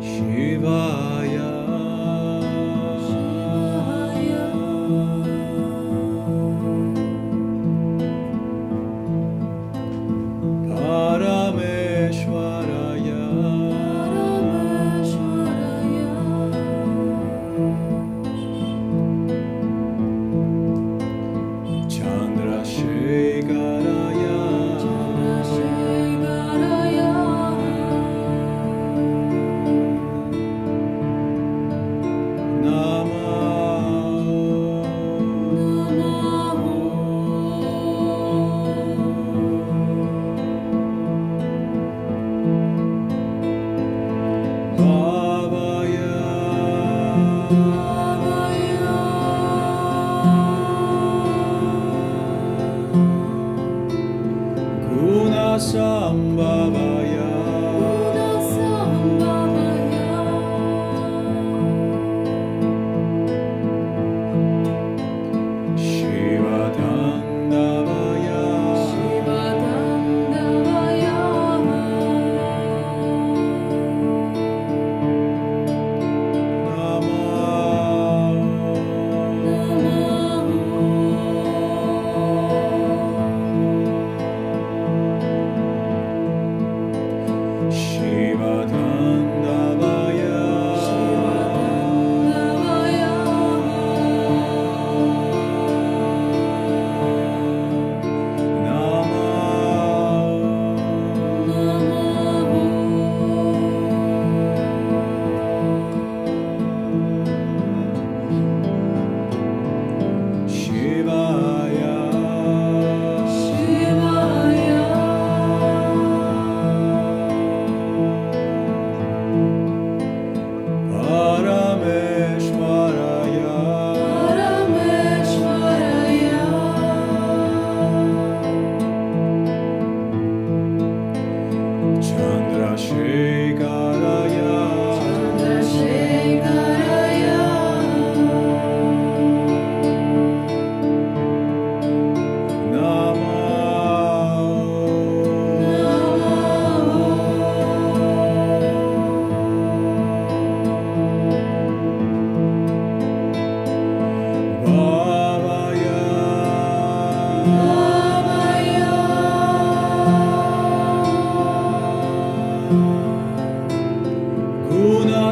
Shiva.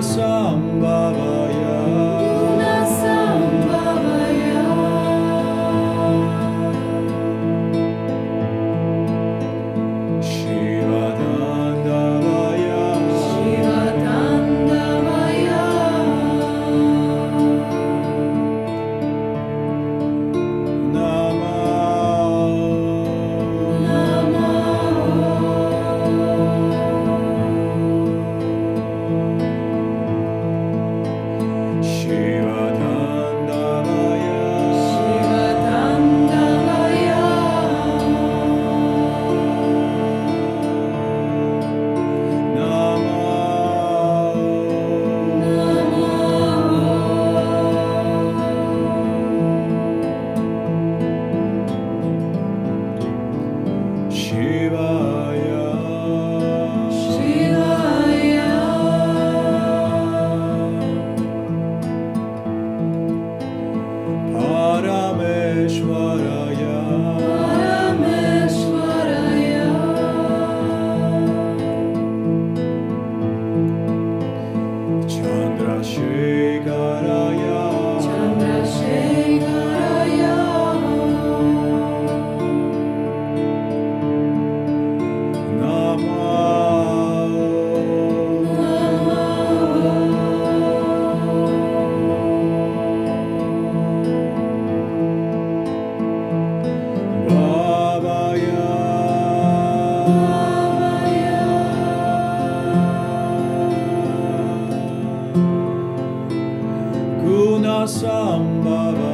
Sambhavaya. samba